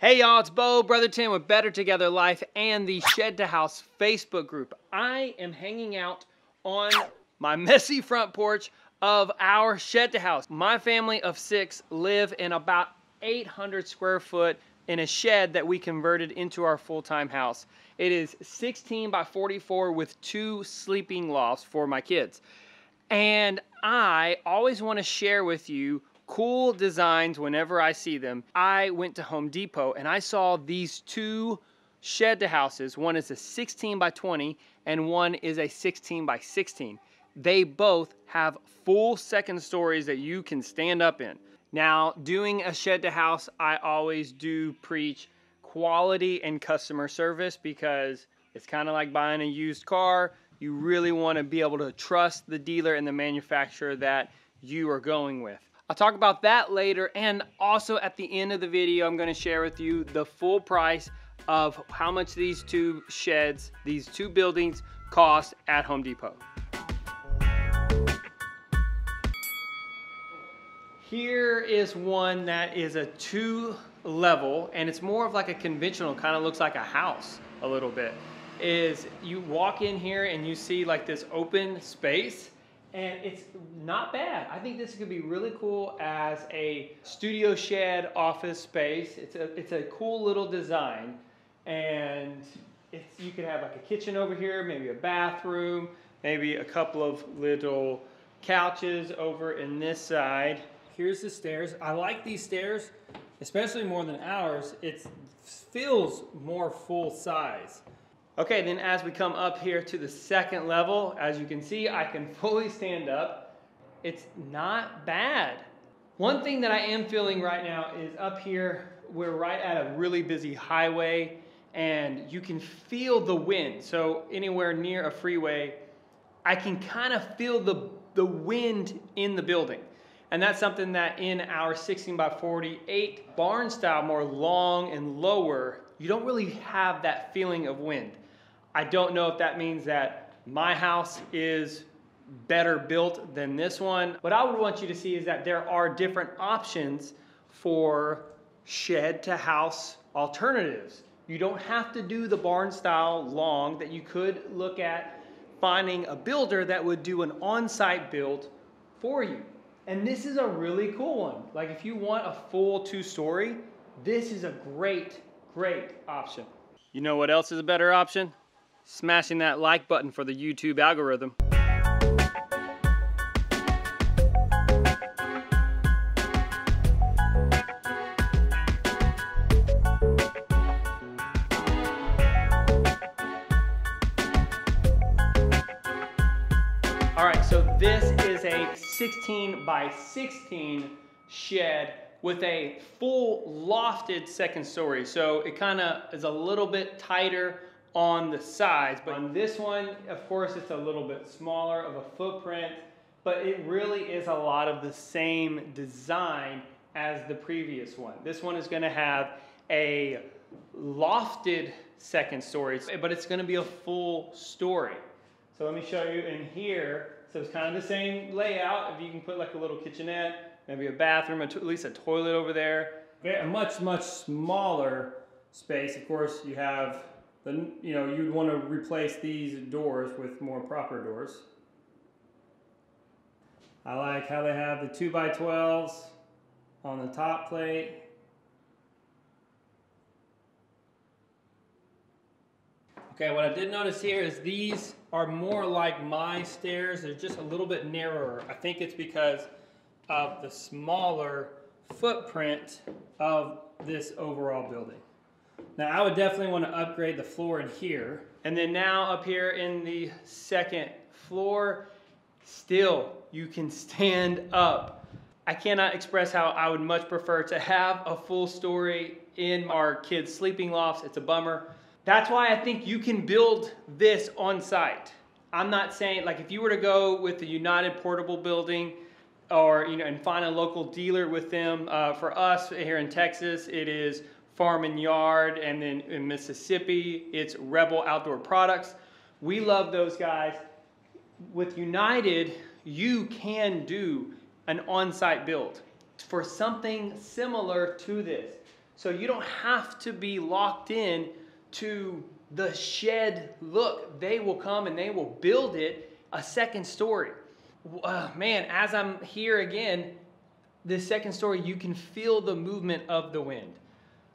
Hey y'all, it's Bo Brotherton with Better Together Life and the Shed to House Facebook group. I am hanging out on my messy front porch of our shed to house. My family of six live in about 800 square foot in a shed that we converted into our full-time house. It is 16 by 44 with two sleeping lofts for my kids. And I always want to share with you cool designs whenever I see them. I went to Home Depot and I saw these two shed to houses. One is a 16 by 20 and one is a 16 by 16. They both have full second stories that you can stand up in. Now, doing a shed to house, I always do preach quality and customer service because it's kind of like buying a used car. You really want to be able to trust the dealer and the manufacturer that you are going with. I'll talk about that later and also at the end of the video I'm going to share with you the full price of how much these two sheds, these two buildings cost at Home Depot. Here is one that is a two level and it's more of like a conventional, kind of looks like a house a little bit. Is you walk in here and you see like this open space and it's not bad. I think this could be really cool as a studio shed office space. It's a, it's a cool little design. And it's, you could have like a kitchen over here, maybe a bathroom, maybe a couple of little couches over in this side. Here's the stairs. I like these stairs, especially more than ours. It feels more full size. Okay, then as we come up here to the second level, as you can see, I can fully stand up. It's not bad. One thing that I am feeling right now is up here, we're right at a really busy highway and you can feel the wind. So anywhere near a freeway, I can kind of feel the, the wind in the building. And that's something that in our 16 by 48 barn style, more long and lower, you don't really have that feeling of wind. I don't know if that means that my house is better built than this one. What I would want you to see is that there are different options for shed to house alternatives. You don't have to do the barn style long that you could look at finding a builder that would do an on-site build for you. And this is a really cool one. Like if you want a full two story, this is a great, great option. You know what else is a better option? Smashing that like button for the YouTube algorithm. All right, so this is a 16 by 16 shed with a full lofted second story. So it kind of is a little bit tighter on the sides. But on this one, of course, it's a little bit smaller of a footprint, but it really is a lot of the same design as the previous one. This one is gonna have a lofted second story, but it's gonna be a full story. So let me show you in here. So it's kind of the same layout. If you can put like a little kitchenette, maybe a bathroom, at least a toilet over there. A much, much smaller space. Of course, you have then you know you'd want to replace these doors with more proper doors. I like how they have the 2 by 12s on the top plate. Okay, what I did notice here is these are more like my stairs. They're just a little bit narrower. I think it's because of the smaller footprint of this overall building. Now I would definitely want to upgrade the floor in here. And then now up here in the second floor, still you can stand up. I cannot express how I would much prefer to have a full story in our kids' sleeping lofts. It's a bummer. That's why I think you can build this on site. I'm not saying, like if you were to go with the United Portable Building or, you know, and find a local dealer with them, uh, for us here in Texas, it is Farm and Yard, and then in Mississippi, it's Rebel Outdoor Products. We love those guys. With United, you can do an on-site build for something similar to this. So you don't have to be locked in to the shed look. They will come and they will build it a second story. Uh, man, as I'm here again, this second story, you can feel the movement of the wind.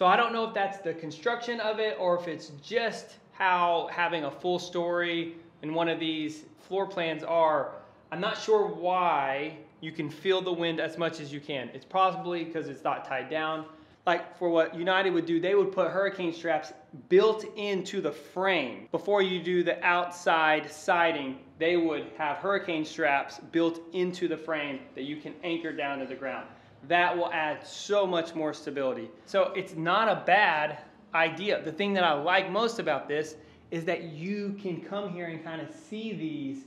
So I don't know if that's the construction of it or if it's just how having a full story in one of these floor plans are. I'm not sure why you can feel the wind as much as you can. It's probably because it's not tied down. Like for what United would do, they would put hurricane straps built into the frame. Before you do the outside siding, they would have hurricane straps built into the frame that you can anchor down to the ground. That will add so much more stability. So it's not a bad idea. The thing that I like most about this is that you can come here and kind of see these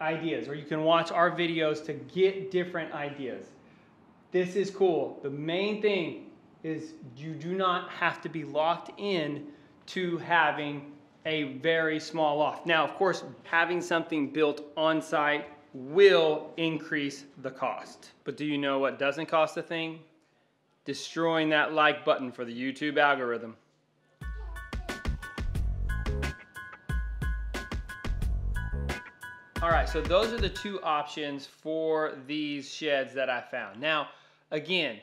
ideas, or you can watch our videos to get different ideas. This is cool. The main thing is you do not have to be locked in to having a very small loft. Now, of course, having something built on site will increase the cost. But do you know what doesn't cost a thing? Destroying that like button for the YouTube algorithm. All right, so those are the two options for these sheds that I found. Now, again,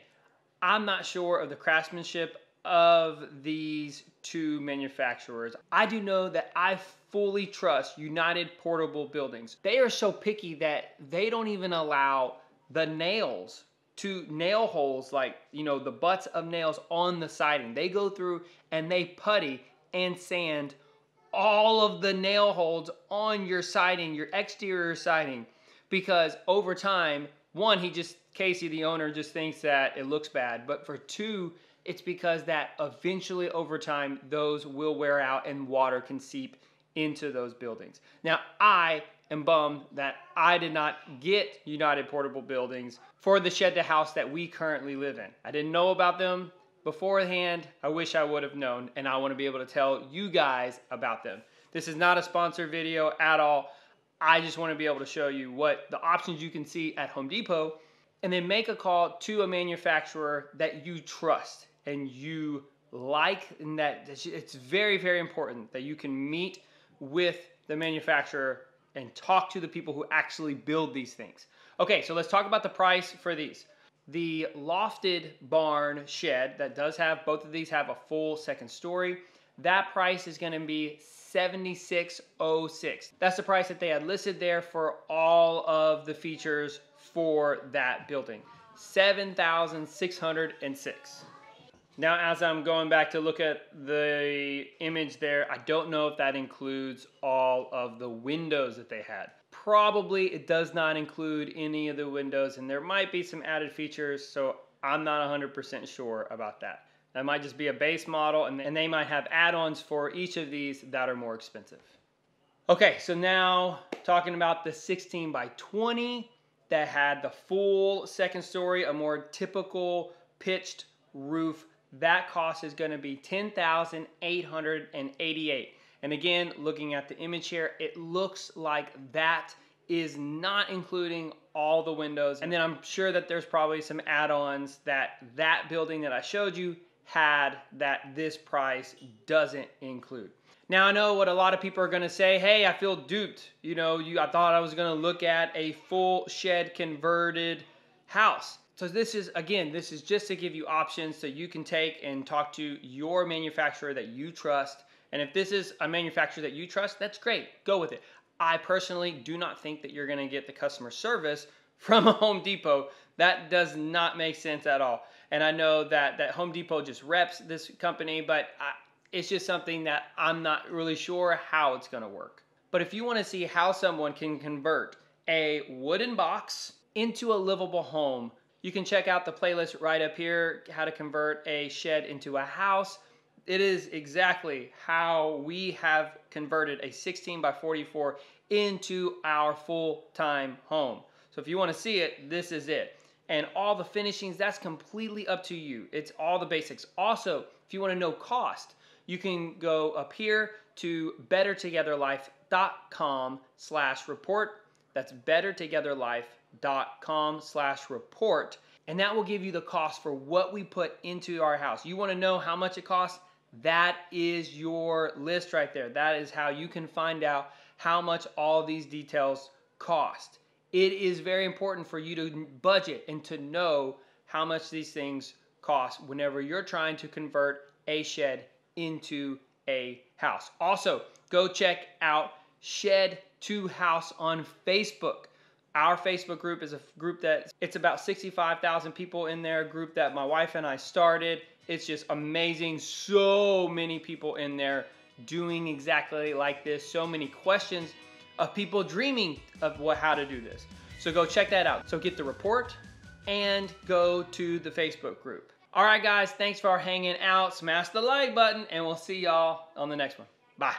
I'm not sure of the craftsmanship of these two manufacturers. I do know that I fully trust United Portable Buildings. They are so picky that they don't even allow the nails to nail holes like, you know, the butts of nails on the siding. They go through and they putty and sand all of the nail holes on your siding, your exterior siding, because over time, one, he just, Casey, the owner, just thinks that it looks bad. But for two, it's because that eventually over time, those will wear out and water can seep into those buildings. Now, I am bummed that I did not get United Portable Buildings for the shed to house that we currently live in. I didn't know about them beforehand, I wish I would have known, and I want to be able to tell you guys about them. This is not a sponsored video at all. I just want to be able to show you what the options you can see at Home Depot, and then make a call to a manufacturer that you trust and you like, and that it's very, very important that you can meet with the manufacturer and talk to the people who actually build these things. Okay, so let's talk about the price for these. The lofted barn shed that does have, both of these have a full second story. That price is gonna be 7606. That's the price that they had listed there for all of the features for that building. 7606. Now, as I'm going back to look at the image there, I don't know if that includes all of the windows that they had. Probably it does not include any of the windows and there might be some added features, so I'm not 100% sure about that. That might just be a base model and, they might have add-ons for each of these that are more expensive. Okay, so now talking about the 16 by 20 that had the full second story, a more typical pitched roof. That cost is gonna be 10,888. And again, looking at the image here, it looks like that is not including all the windows. And then I'm sure that there's probably some add-ons that that building that I showed you had that this price doesn't include. Now I know what a lot of people are gonna say, hey, I feel duped. You know, you I thought I was gonna look at a full shed converted house. So this is, again, this is just to give you options so you can take and talk to your manufacturer that you trust and if this is a manufacturer that you trust, that's great. Go with it. I personally do not think that you're going to get the customer service from a Home Depot. That does not make sense at all. And I know that that Home Depot just reps this company, but I, it's just something that I'm not really sure how it's going to work. But if you want to see how someone can convert a wooden box into a livable home, you can check out the playlist right up here, how to convert a shed into a house it is exactly how we have converted a 16 by 44 into our full-time home. So if you want to see it, this is it. And all the finishings, that's completely up to you. It's all the basics. Also, if you want to know cost, you can go up here to bettertogetherlife.com slash report. That's bettertogetherlife.com slash report and that will give you the cost for what we put into our house. You want to know how much it costs? That is your list right there. That is how you can find out how much all these details cost. It is very important for you to budget and to know how much these things cost whenever you're trying to convert a shed into a house. Also, go check out Shed to House on Facebook. Our Facebook group is a group that it's about 65,000 people in there, group that my wife and I started. It's just amazing. So many people in there doing exactly like this. So many questions of people dreaming of what how to do this. So go check that out. So get the report and go to the Facebook group. All right, guys, thanks for hanging out. Smash the like button, and we'll see y'all on the next one. Bye.